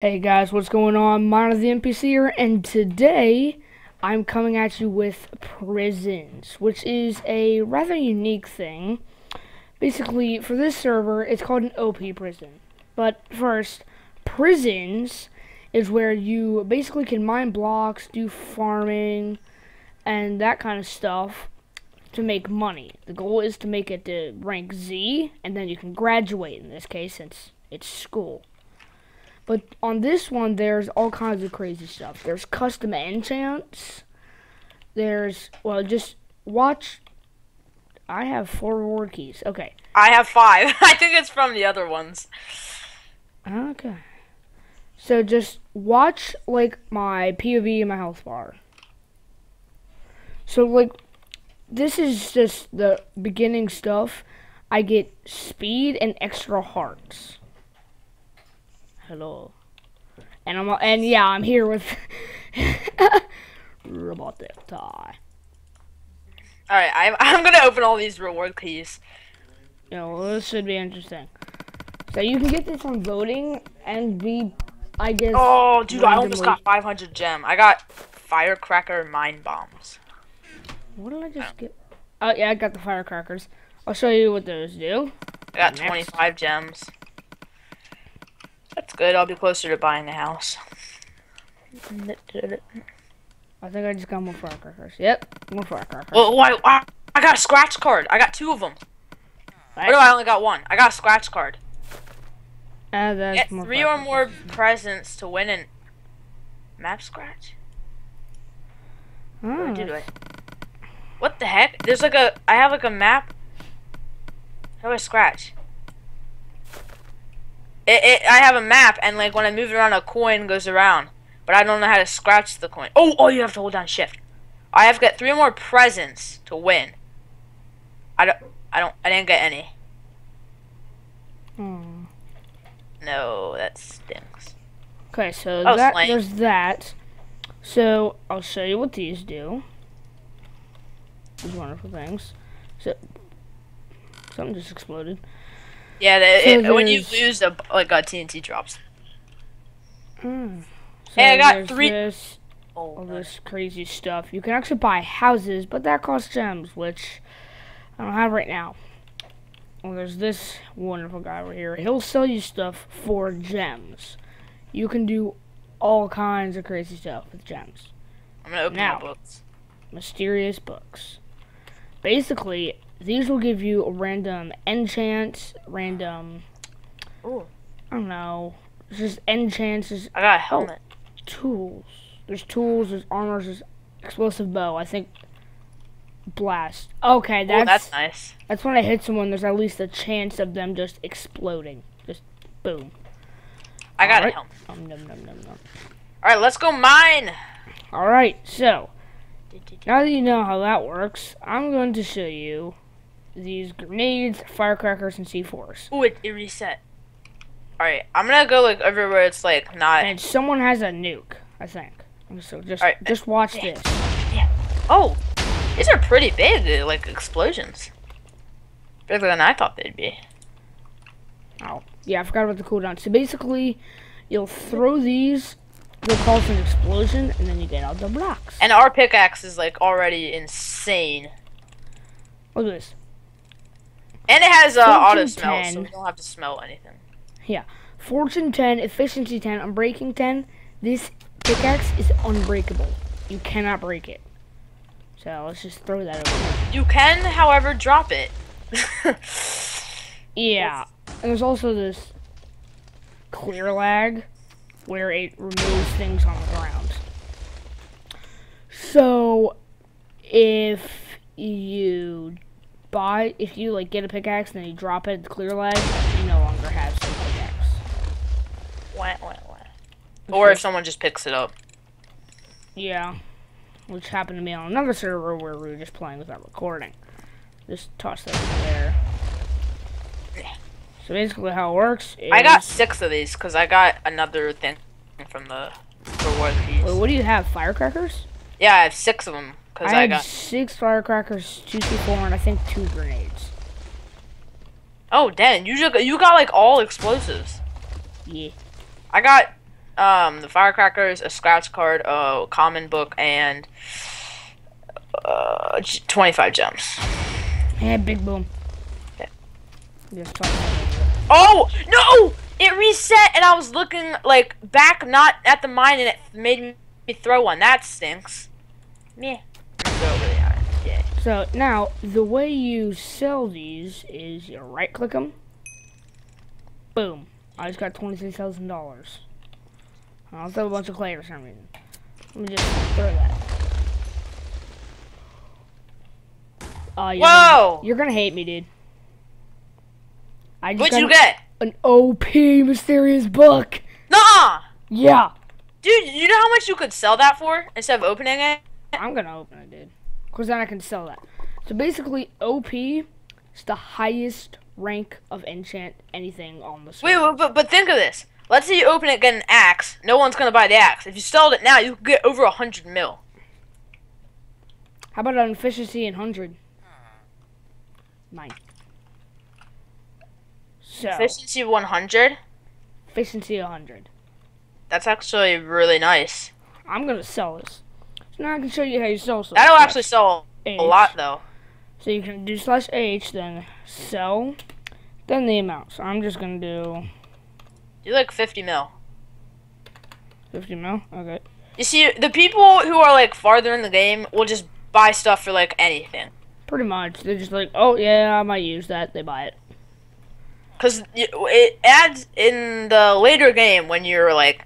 Hey guys, what's going on? Miner the NPC here, and today I'm coming at you with prisons, which is a rather unique thing. Basically, for this server, it's called an OP prison. But first, prisons is where you basically can mine blocks, do farming, and that kind of stuff to make money. The goal is to make it to rank Z, and then you can graduate in this case since it's school. But on this one, there's all kinds of crazy stuff. There's custom enchants. There's, well, just watch. I have four reward keys. Okay. I have five. I think it's from the other ones. Okay. So just watch, like, my POV and my health bar. So, like, this is just the beginning stuff. I get speed and extra hearts hello. And I'm and yeah, I'm here with robotic tie. All right, I'm I'm gonna open all these reward keys. You know, this should be interesting. So you can get this on voting and be, I guess. Oh, dude, randomly. I almost got 500 gem. I got firecracker mine bombs. What did I just get? Oh yeah, I got the firecrackers. I'll show you what those do. I got Next. 25 gems. That's good. I'll be closer to buying the house. I think I just got more firecrackers. Yep, more firecrackers. Well, why, why? I got a scratch card. I got two of them. Right. Or no, I only got one. I got a scratch card. Uh, Get three or more presents to win in map scratch. Oh. do I? What the heck? There's like a. I have like a map. How do I scratch? It, it, I have a map, and like when I move it around, a coin goes around. But I don't know how to scratch the coin. Oh, oh, you have to hold down shift. I have got three more presents to win. I don't, I don't, I didn't get any. Hmm. No, that stinks. Okay, so oh, that there's that. So I'll show you what these do. These wonderful things. So something just exploded. Yeah, the, so it, when you lose, a, like a TNT drops. Mm. So hey, I got three. This, oh, all nice. this crazy stuff. You can actually buy houses, but that costs gems, which I don't have right now. Well, there's this wonderful guy over here. He'll sell you stuff for gems. You can do all kinds of crazy stuff with gems. I'm gonna open now, books. Mysterious books. Basically, these will give you a random enchant, random. Ooh. I don't know. Just enchants. Just, I got a helmet. Tools. There's tools. There's armor. There's explosive bow. I think. Blast. Okay, that's Ooh, that's nice. That's when I hit someone. There's at least a chance of them just exploding. Just boom. I got right. a helmet. Um. All right, let's go mine. All right, so now that you know how that works, I'm going to show you these grenades, firecrackers, and C4s. Ooh, it, it reset. Alright, I'm gonna go like everywhere it's like not. And someone has a nuke, I think. So just right. just watch yeah. this. Yeah. Oh, these are pretty big, uh, like explosions. Bigger than I thought they'd be. Oh, yeah, I forgot about the cooldown. So basically, you'll throw these, they'll cause an explosion, and then you get out the blocks. And our pickaxe is like already insane. Look at this. And it has uh, auto smell, 10. so we don't have to smell anything. Yeah. Fortune 10, efficiency 10, unbreaking 10. This pickaxe is unbreakable. You cannot break it. So let's just throw that over. You can, however, drop it. yeah. And there's also this clear lag where it removes things on the ground. So if you buy if you like get a pickaxe and then you drop it at the clear lag, you no longer have some pickaxe. Wah, wah, wah. Or if someone just picks it up. Yeah. Which happened to me on another server where we were just playing without recording. Just toss that in there. So basically how it works is... I got six of these because I got another thing from the reward piece. Wait, what do you have? Firecrackers? Yeah, I have six of them. Cause I, I got six firecrackers, two C4, and I think two grenades. Oh, Dan, you just, you got like all explosives. Yeah. I got um, the firecrackers, a scratch card, a common book, and uh, 25 gems. Yeah, big boom. Yeah. Just talk about it. Oh no! It reset, and I was looking like back, not at the mine, and it made me throw one. That stinks. Meh. I'm gonna throw it really high. Yeah. So now the way you sell these is you right click them. Boom. I just got twenty six thousand dollars. I'll throw a bunch of clay for some reason. Let me just throw that. Uh, you're Whoa! Gonna, you're gonna hate me, dude. I just What'd got you get? an OP mysterious book. Nuh-uh! Yeah, Dude, you know how much you could sell that for instead of opening it? I'm gonna open it, dude. Cause then I can sell that. So basically, OP is the highest rank of enchant anything on the Wait, wait, but but think of this. Let's say you open it, get an axe. No one's gonna buy the axe. If you sold it now, you could get over a hundred mil. How about an efficiency in hundred? Nine. So Efficiency one hundred. efficiency hundred. That's actually really nice. I'm gonna sell this. So now I can show you how you sell stuff. That'll actually sell a H. lot though. So you can do slash H, then sell, then the amount. So I'm just gonna do Do like fifty mil. 50 mil. Okay. You see, the people who are like farther in the game will just buy stuff for like anything. Pretty much. They're just like, oh yeah, I might use that. They buy it. Cause it adds in the later game when you're like,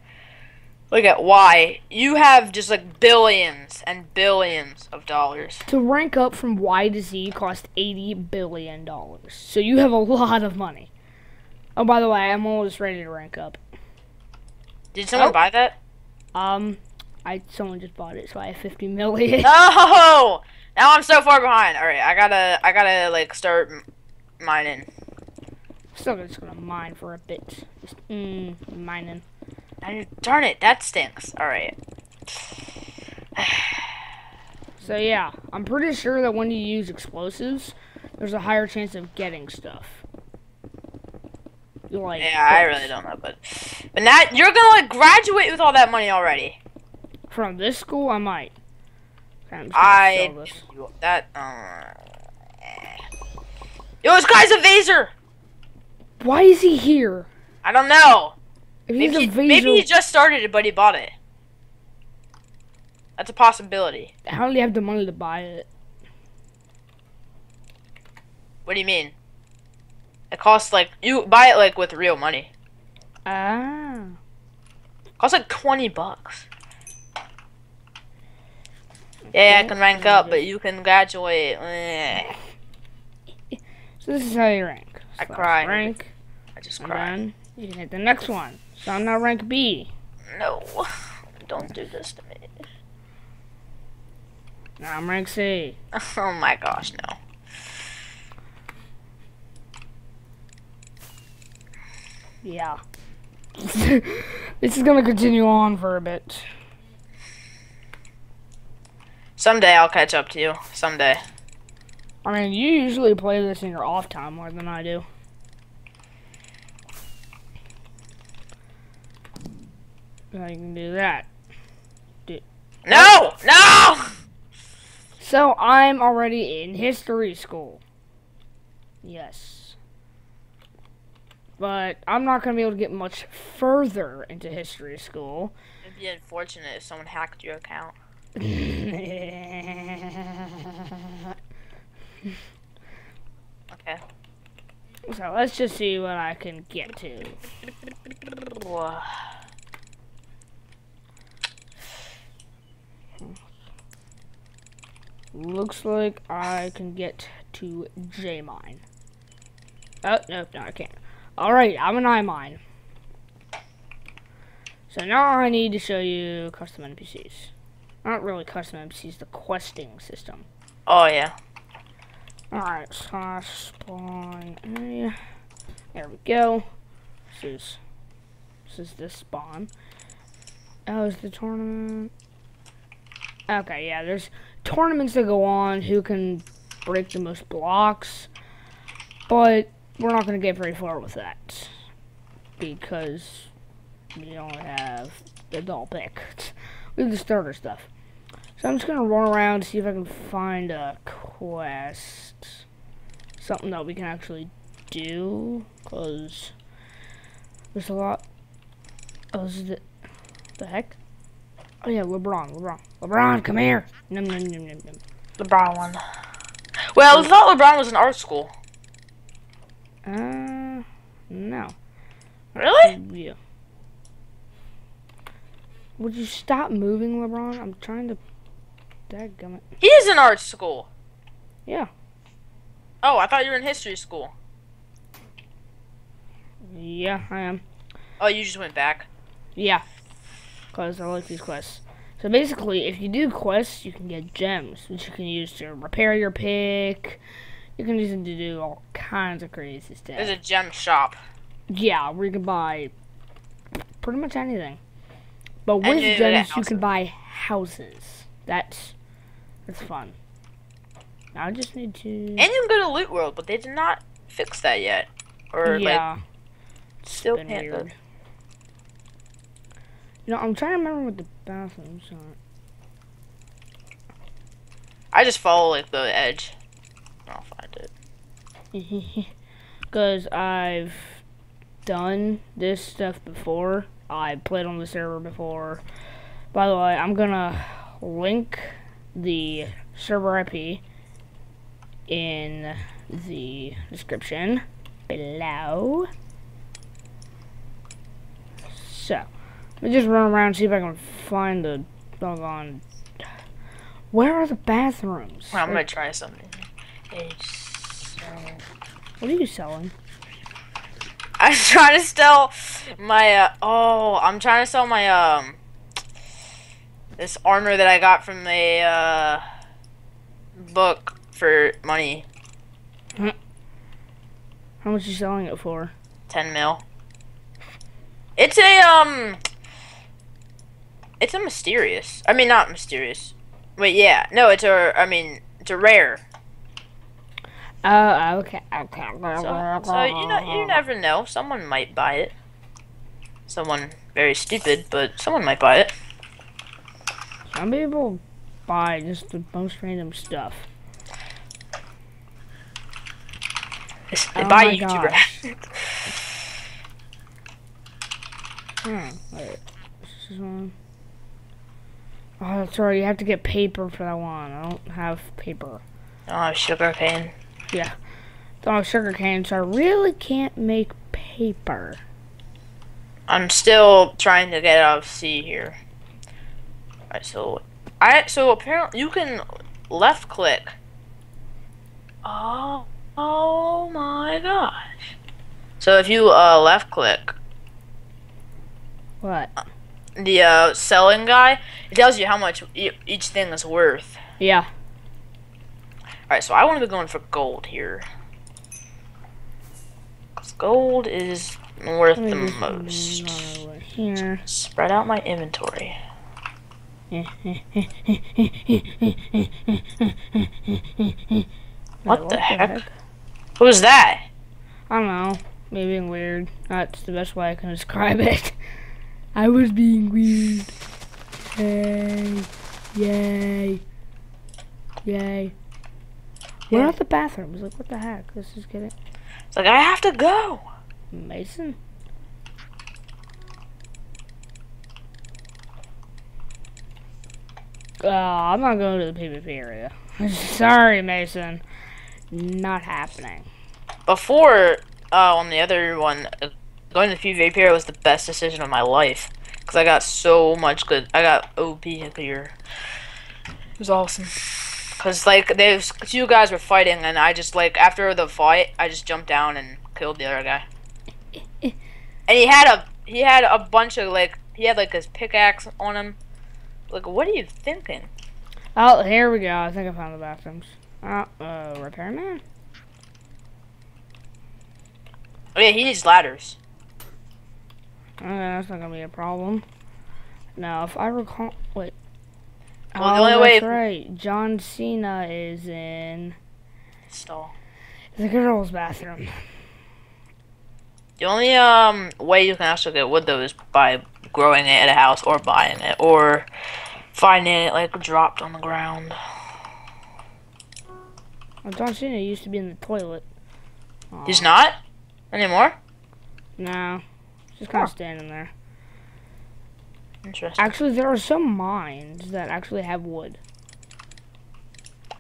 look at Y, you have just like billions and billions of dollars. To rank up from Y to Z cost eighty billion dollars. So you have a lot of money. Oh, by the way, I'm almost ready to rank up. Did someone Oh. buy that? Um, I someone just bought it, so I have fifty million. No! Now I'm so far behind. All right, I gotta, I gotta like start mining. Still just gonna mine for a bit. Just, mm, mining. I- Darn it, that stinks. All right. So yeah, I'm pretty sure that when you use explosives, there's a higher chance of getting stuff. Like? Yeah, I really don't know, but but now you're gonna like graduate with all that money already. From this school, I might. Okay, I that. Uh, eh. Yo, this guy's a vaser. Why is he here? I don't know. Maybe he, vaser, maybe he just started it, but he bought it. That's a possibility. how do you have the money to buy it? What do you mean? It costs like you buy it like with real money. Ah. It costs like twenty bucks. Yeah, I can rank up, but you can graduate. So this is how you rank. I Slash cried. Rank, I just cried. you can hit the next one. So I'm now rank B. No, don't do this to me. Now I'm rank C. Oh my gosh, no. Yeah. this is gonna continue on for a bit. Someday I'll catch up to you. Someday. I mean, you usually play this in your off time more than I do. You can do that. No! No! So I'm already in history school. Yes. But I'm not going to be able to get much further into history school. It'd be unfortunate if someone hacked your account. Okay. so let's just see what I can get to. Looks like I can get to J mine. Oh, no, no, I can't. Alright, I'm an I mine. So now I need to show you custom NPCs. Not really custom NPCs, the questing system. Oh yeah. Alright, slash spawn area. There we go. This is this is the spawn. Oh, is the tournament? Okay, yeah, there's tournaments that go on who can break the most blocks, but we're not gonna get very far with that because we only have the doll pick. We have the starter stuff. So I'm just gonna run around see if I can find a quest, something that we can actually do, cause there's a lot. Oh, this is the the heck? Oh yeah, LeBron, LeBron, LeBron, come here. Num, num, num, num, num. LeBron one. Well, I thought LeBron was in art school. Uh, no. Really? Yeah. Would you stop moving, LeBron? I'm trying to. Dadgummit. He is in art school. Yeah. Oh, I thought you were in history school. Yeah, I am. Oh, you just went back. Yeah. Because I like these quests. So basically, if you do quests, you can get gems, which you can use to repair your pick. You can use them to do all kinds of crazy stuff. There's a gem shop. Yeah, where you can buy pretty much anything. But with you gems, you houses. can buy houses. That's that's fun. Now I just need to. And you can go to Loot World, but they did not fix that yet. Or like yeah, still been can't. You know, I'm trying to remember what the bathrooms are. I just follow like the edge. I'll find it. Because I've done this stuff before. I played on the server before. By the way, I'm gonna link the server IP in the description below. So, let me just run around and see if I can find the doggone. Where are the bathrooms? Well, I'm gonna try something. It's, uh, what are you selling? I'm trying to sell my uh, oh, I'm trying to sell my um this armor that I got from the uh book for money, How much are you selling it for? 10 mil. It's a um it's a mysterious. I mean not mysterious. Wait, yeah. No, it's a I mean, it's a rare. Oh, okay, okay. So, so you know, you never know. Someone might buy it. Someone very stupid, but someone might buy it. Some people buy just the most random stuff. They Oh buy YouTuber. Hmm. Wait. This is one. Oh, right. You have to get paper for that one. I don't have paper. oh, sugar cane. Yeah. Don't have sugar cane, so I really can't make paper. I'm still trying to get out of C here. Alright, so I so apparently you can left click. Oh, oh my gosh! So if you uh, left click What? The uh, selling guy, it tells you how much e- each thing is worth. Yeah. Alright, so I want to be going for gold here. Because gold is worth the most. here. Spread out my inventory. What the heck? Who's that? I don't know. Maybe being weird. That's the best way I can describe it. I was being weird. Yay. Yay. Yay. Where Yeah. are the bathrooms? Like, what the heck? This is getting. It's like I have to go. Mason? Uh, I'm not going to the PvP area. Sorry, Mason. Not happening. Before, uh, on the other one, going to PvP was the best decision of my life. Because I got so much good. I got OP gear. It was awesome. Because, like, those two guys were fighting, and I just, like, after the fight, I just jumped down and killed the other guy. And he had a, he had a bunch of, like, he had, like, his pickaxe on him. Like, what are you thinking? Oh, here we go. I think I found the bathrooms. Uh, uh, repairman? Oh, yeah, he needs ladders. Okay, that's not gonna be a problem. Now, if I recall, wait. Well, the oh, only way- right. John Cena is in Stall. the girls' bathroom. The only um way you can actually get wood though is by growing it at a house or buying it or finding it like dropped on the ground. Well, John Cena used to be in the toilet. He's not anymore. No. Just kind of Huh. standing there. Interesting. Actually, there are some mines that actually have wood.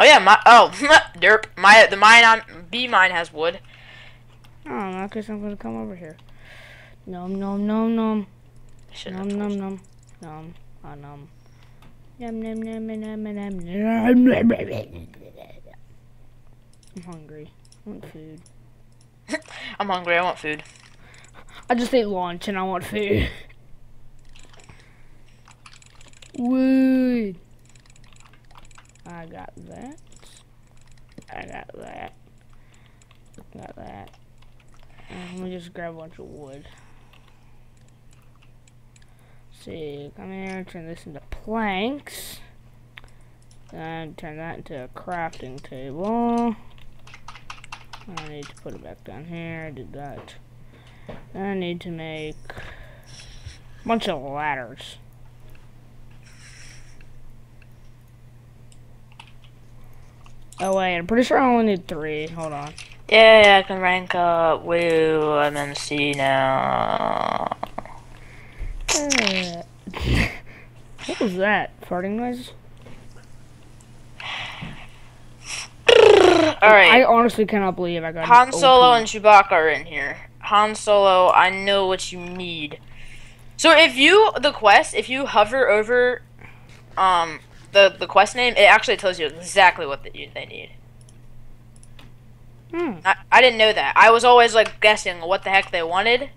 Oh yeah, my oh derp. My the mine on B mine has wood. Oh, in that case, I'm gonna come over here. Nom nom nom nom. Shouldn't Nom have nom forced- nom. Nom. Nom. Nom nom nom nom nom nom nom. nom. I'm hungry. I want food. I'm hungry. I want food. I just ate lunch and I want food. Wood. I got that. I got that. Got that. And let me just grab a bunch of wood. see, come here, turn this into planks. Then turn that into a crafting table. I need to put it back down here. I did that. I need to make a bunch of ladders. Oh wait, I'm pretty sure I only need three. Hold on. Yeah, I can rank up. Woo, i'm MMC now. Uh, what was that? Farting noise? All right. I honestly cannot believe I got Han an Solo and Chewbacca are in here. Han Solo, I know what you need. So if you the quest, if you hover over um the the quest name, it actually tells you exactly what they, they need. Hmm. I, I didn't know that. I was always like guessing what the heck they wanted.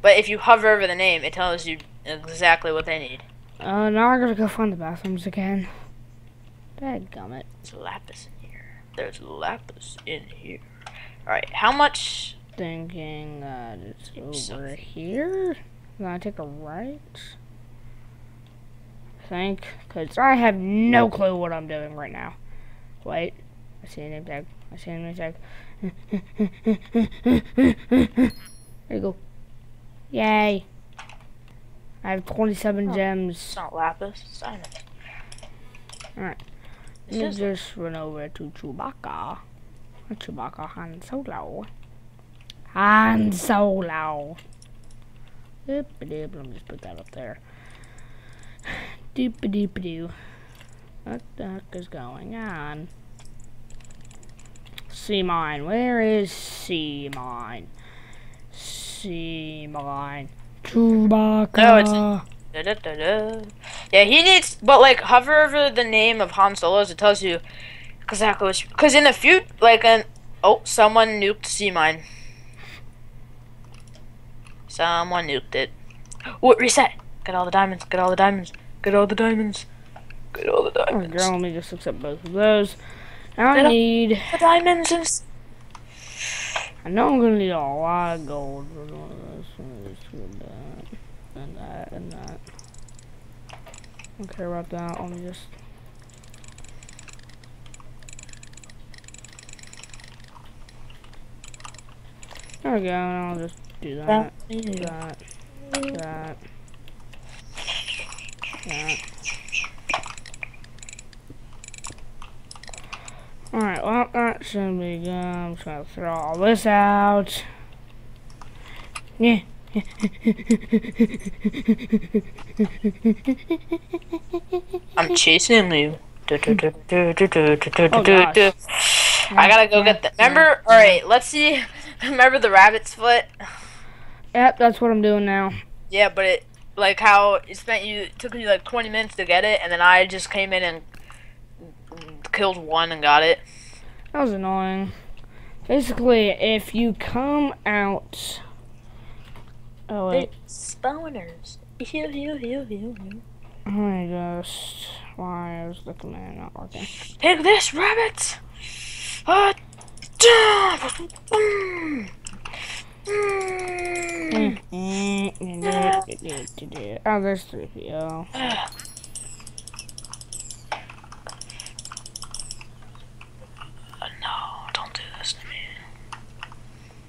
But if you hover over the name, it tells you exactly what they need. Uh, now I gotta go find the bathrooms again. Dadgummit. There's lapis in here. There's lapis in here. Alright, how much Thinking that it's Oops. over here. Then I take a right. I think, because I have no clue what I'm doing right now. Wait, I see a name tag. I see a name tag. there you go. Yay. I have 27 Oh. gems. it's not lapis, it's diamond. Alright. This Let me just run over to Chewbacca. Not Chewbacca, Han Solo. Han Solo. Doop doop. Let me just put that up there. Doop doop doo. What the heck is going on? C mine. Where is C mine? C mine. Chewbacca. No, it's- Da-da-da-da. Yeah, he needs, but like hover over the name of Han Solo's. It tells you exactly which. Because in the future, like an oh, someone nuked C mine. Someone nuked it. What reset? Get all the diamonds. Get all the diamonds. Get all the diamonds. Get all the diamonds. go. Let me just accept both of those. Now I up. need. The diamonds and. I know I'm gonna need a lot of gold for one of this, one of this, and that, and that, and that. I don't care about that. Let me just. There we go. and I'll just do that. That. That. That. Alright, well, that should be good. I'm just gonna throw all this out. Yeah. I'm chasing you. Oh. I gotta go get the. Remember? All right. Let's see. Remember the rabbit's foot? Yep, that's what I'm doing now. Yeah, but it like how it spent you it took you like 20 minutes to get it, and then I just came in and killed one and got it. That was annoying. Basically, if you come out. Oh, wait. Spawners. Heal, heal, heal, heal, heal. Let me just. Why is the command not working? Take this, rabbit. Uh, jump. Mm. Mm. oh, there's 3PO. Uh, no, don't do this to me.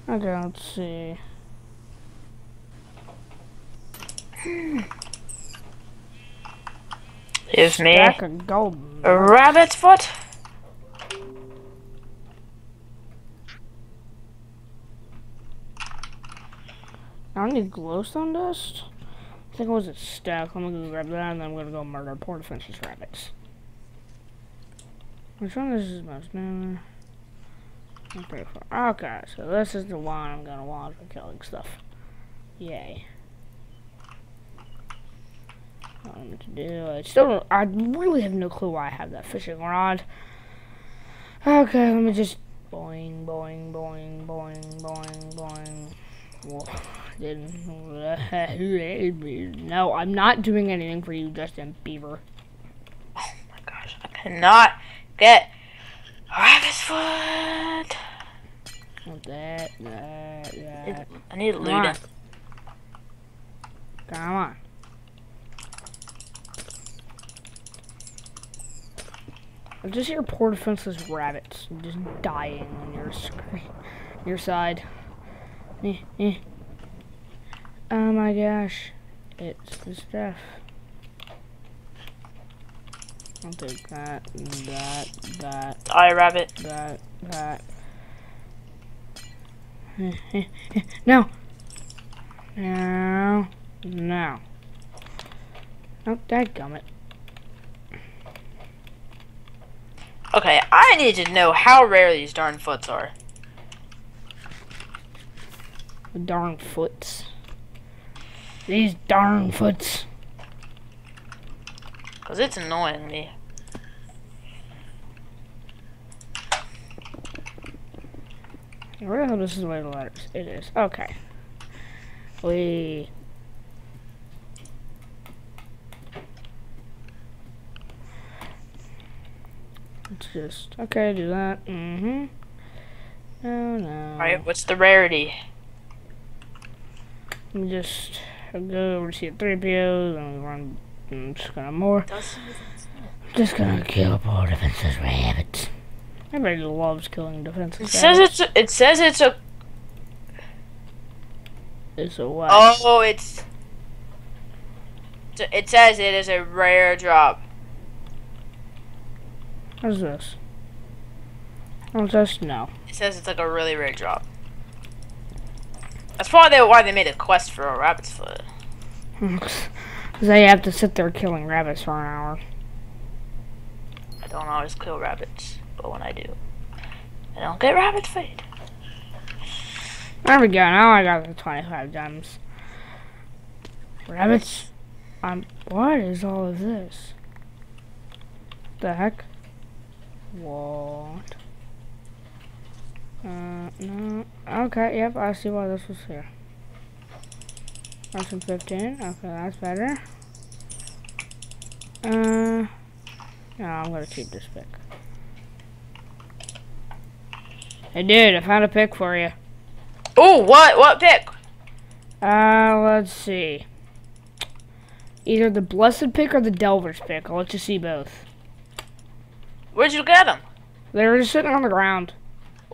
Okay, let's see. Is me a rabbit's foot? I need glowstone dust. I think it was a stack. I'm gonna go grab that and then I'm gonna go murder poor defenseless rabbits. Which one is this most? No. Okay, so this is the one I'm gonna want for killing stuff. Yay. I'm to do. I still I really have no clue why I have that fishing rod. Okay, let me just boing, boing, boing, boing, boing, boing. Whoa, didn't. No, I'm not doing anything for you, Justin Bieber. Oh my gosh, I cannot get a rabbit's foot. Not that, that, that. I need on. looting. Come on. I just hear poor defenseless rabbits just dying on your screen, your side. Eh, eh. Oh my gosh, it's the stuff. I'll take that, that, that, I rabbit. that, that. no. No. No. Oh, dadgummit. Okay, I need to know how rare these darn foots are. The darn foots. These darn foots. Because it's annoying me. Where the hell this is the way the letters? It is. Okay. We. It's just okay. Do that. Mm-hmm. No, no. Alright, what's the rarity? Let me just go over to see three POs and run. I'm just gonna more. Just gonna kill poor defenseless rabbits. Everybody loves killing defenseless It says rabbits. it's a, it says it's a It's a what? oh it's it says it is a rare drop. What's this? Oh, just no. It says it's like a really rare drop. That's probably why they made a quest for a rabbit's foot. Because they have to sit there killing rabbits for an hour. I don't always kill rabbits, but when I do, I don't get rabbit foot. There we go. Now I got the 25 gems. Rabbits. Um, what is all of this? The heck? What? Uh, no. Okay, yep, I see why this was here. Option 15. Okay, that's better. Uh, no, I'm gonna keep this pick. Hey, dude, I found a pick for you. Oh, what? What pick? Uh, let's see. Either the Blessed pick or the Delver's pick. I'll let you see both. Where'd you get them? They were just sitting on the ground.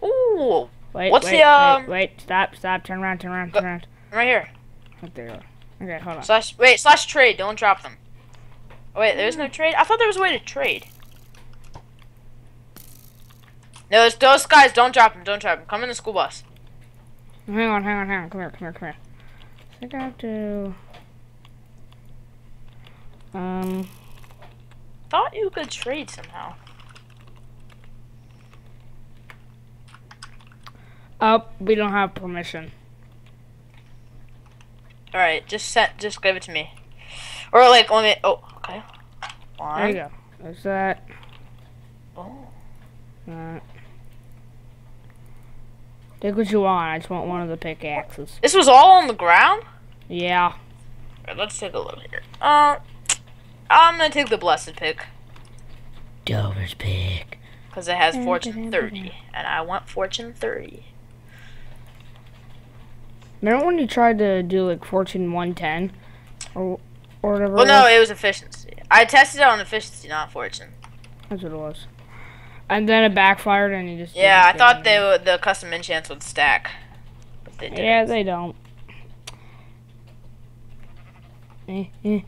Ooh, Wait, What's wait, the, um, wait, wait, stop, stop, turn around, turn around, turn around. right here. Right there. Okay, hold on. Slash wait, slash trade. Don't drop them. Oh, wait, there's no trade. I thought there was a way to trade. No, those, those guys. Don't drop them. Don't drop them. Come in the school bus. Hang on, hang on, hang on. Come here, come here, come here. I think I have to. Um, Thought you could trade somehow. Oh, we don't have permission. All right, just set. Just give it to me. Or like, let me. Oh, okay. One. There you go. There's that. Oh. That. Take what you want. I just want one of the pickaxes. This was all on the ground. Yeah. All right, let's take a look here. Uh, I'm gonna take the blessed pick Delver's pick. because it has fortune 30, and I want fortune 30. Remember when you tried to do like Fortune 110? Or, or whatever? Well, it no, it was efficiency. I tested it on efficiency, not fortune. That's what it was. And then it backfired and you just. Yeah, I thought they would, the custom enchants would stack, but they didn't. Yeah, they don't. Eh, eh.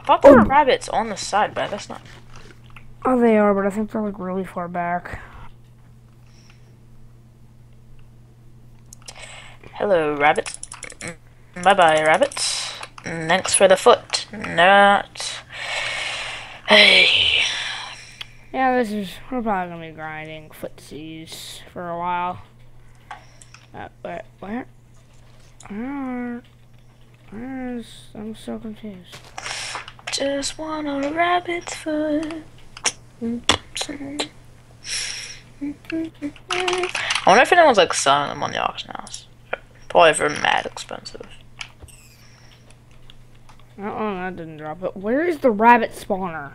I thought there Oh. were rabbits on the side, but that's not. Oh, they are, but I think they're like really far back. Hello, rabbit. Bye bye, rabbit. Thanks for the foot. Not. Hey. Yeah, this is. We're probably gonna be grinding footsies for a while. Uh, where? Where? Where? Where's? I'm so confused. Just want a rabbit's foot. I wonder if anyone's like selling them on the auction house. Probably for mad expensive. Uh oh, that didn't drop it. Where is the rabbit spawner?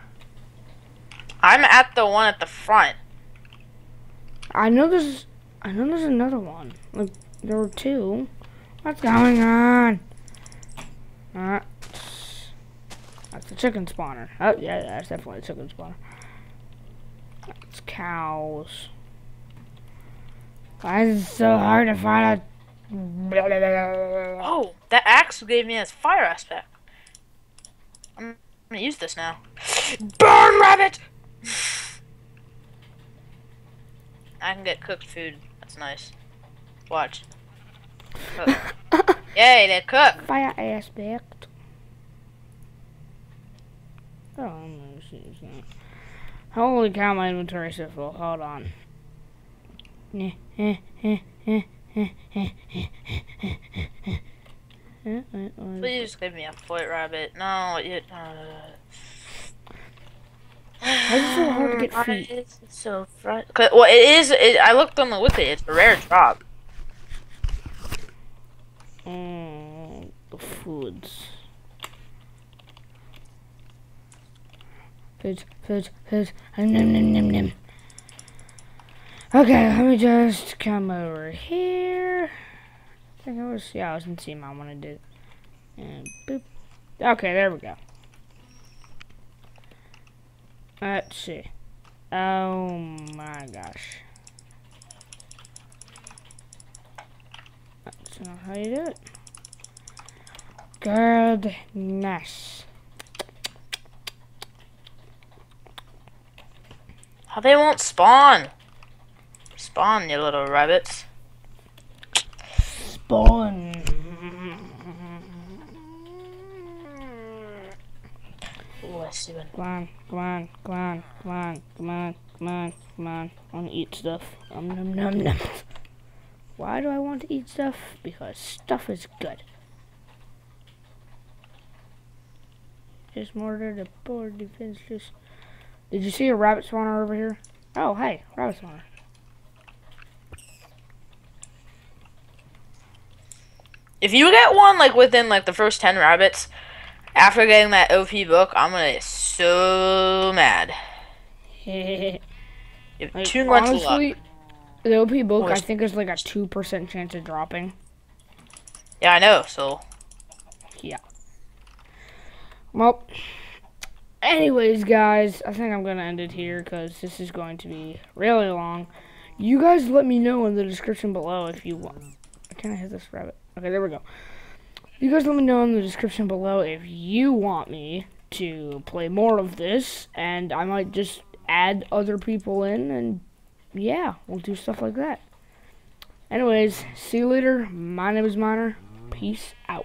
I'm at the one at the front. I know there's. I know there's another one. Like there were two. What's going on? Uh, that's the chicken spawner. Oh yeah, that's definitely a chicken spawner. That's cows. Why is it so hard to find a? Oh, that axe gave me a fire aspect. I'm gonna use this now. Burn rabbit! I can get cooked food. That's nice. Watch. Cook. Yay, they cook. Fire aspect. Oh, I'm gonna use that. Holy cow, my inventory so full. Hold on. Eh, eh, eh, eh, Please give me a foot rabbit. No, it. Uh... Why is it so hard to get feet? is so fr- Well, it is. It, I looked on the wiki. It's a rare drop. Mm, the foods. Foods, foods, foods. Nom, nom, nom, nom. Okay, let me just come over here. I think I was, yeah, I was in when I wanted it. And boop. Okay, there we go. Let's see. Oh my gosh. That's not how you do it. Goodness. How they won't spawn? Spawn, you little rabbits. Spawn. Ooh, I see one. Come on, come on, come on, come on, come on, come on, come on. I want to eat stuff. Um, num, num, num. Why do I want to eat stuff? Because stuff is good. Just mortar the poor defenseless. Did you see a rabbit spawner over here? Oh, hey, rabbit spawner. If you get one like within like the first ten rabbits, after getting that OP book, I'm gonna get so mad. Like, too much luck. the OP book I think is like a two percent chance of dropping. Yeah, I know. So Yeah. Well, anyways, guys, I think I'm gonna end it here because this is going to be really long. You guys, let me know in the description below if you want. I can I hit this rabbit? Okay, there we go. You guys, let me know in the description below if you want me to play more of this, and I might just add other people in, and yeah, we'll do stuff like that. Anyways, see you later. My name is Miner. Peace out.